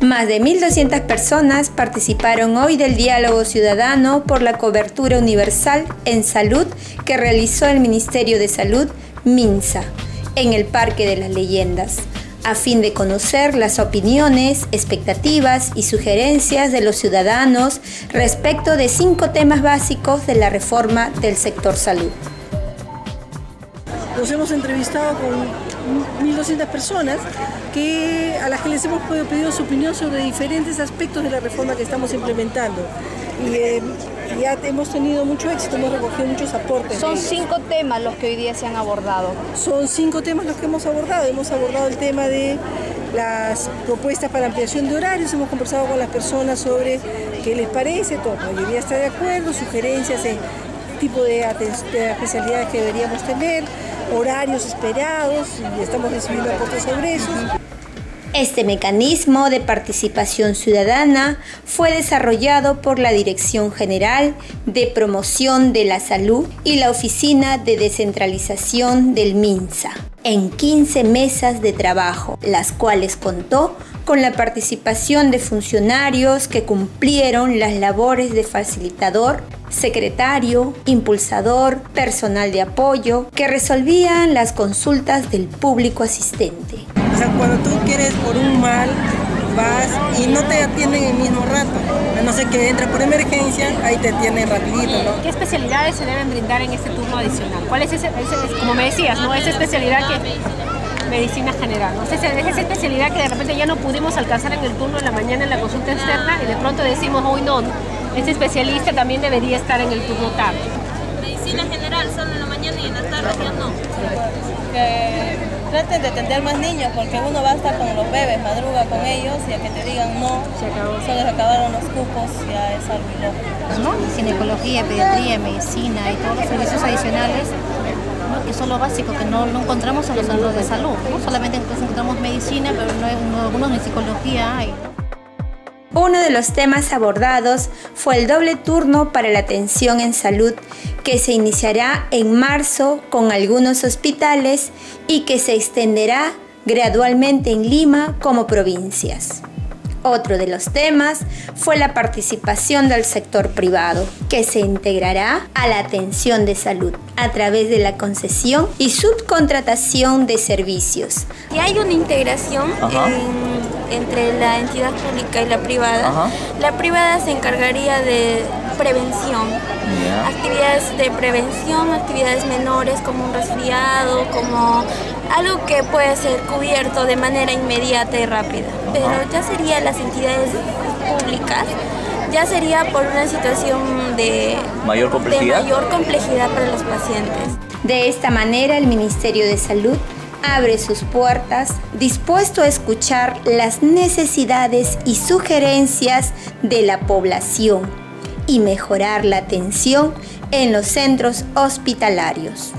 Más de 1.200 personas participaron hoy del diálogo ciudadano por la cobertura universal en salud que realizó el Ministerio de Salud, MINSA, en el Parque de las Leyendas, a fin de conocer las opiniones, expectativas y sugerencias de los ciudadanos respecto de cinco temas básicos de la reforma del sector salud. Nos hemos entrevistado con 1.200 personas que, a las que les hemos pedido su opinión sobre diferentes aspectos de la reforma que estamos implementando. Y eh, ya hemos tenido mucho éxito, hemos recogido muchos aportes. Son cinco temas los que hoy día se han abordado. Son cinco temas los que hemos abordado. Hemos abordado el tema de las propuestas para ampliación de horarios, hemos conversado con las personas sobre qué les parece, todo. la mayoría está de acuerdo, sugerencias en tipo de, de especialidades que deberíamos tener horarios esperados y estamos recibiendo aportes sobre eso. Este mecanismo de participación ciudadana fue desarrollado por la Dirección General de Promoción de la Salud y la Oficina de Descentralización del MINSA en 15 mesas de trabajo, las cuales contó con la participación de funcionarios que cumplieron las labores de facilitador, secretario, impulsador, personal de apoyo, que resolvían las consultas del público asistente. O sea, cuando tú quieres por un mal, vas y no te atienden el mismo rato. A no ser que entra por emergencia, ahí te atienden rapidito, ¿no? ¿Qué especialidades se deben brindar en este turno adicional? ¿Cuál es ese, como me decías, ¿no? Esa especialidad que medicina general. ¿no? es esa especialidad que de repente ya no pudimos alcanzar en el turno de la mañana en la consulta externa y de pronto decimos, hoy no, ese especialista también debería estar en el turno tarde. Medicina general, solo en la mañana y en la tarde ya no. Que traten de atender más niños porque uno va a estar con los bebés, madruga con ellos y a que te digan no, se acabó. solo se acabaron los cupos, ya es algo ilógico. ¿No? Ginecología, pediatría, medicina y todos los servicios adicionales que son lo básico que no, no encontramos en los centros de salud. ¿no? Solamente encontramos medicina, pero no, no algunos ni psicología hay. Uno de los temas abordados fue el doble turno para la atención en salud que se iniciará en marzo con algunos hospitales y que se extenderá gradualmente en Lima como provincias. Otro de los temas fue la participación del sector privado, que se integrará a la atención de salud a través de la concesión y subcontratación de servicios. Y hay una integración entre la entidad pública y la privada. La privada se encargaría de prevención, actividades de prevención, actividades menores como un resfriado, como algo que puede ser cubierto de manera inmediata y rápida. Pero ya serían las entidades públicas, ya sería por una situación de mayor complejidad, de mayor complejidad para los pacientes. De esta manera, el Ministerio de Salud abre sus puertas dispuesto a escuchar las necesidades y sugerencias de la población y mejorar la atención en los centros hospitalarios.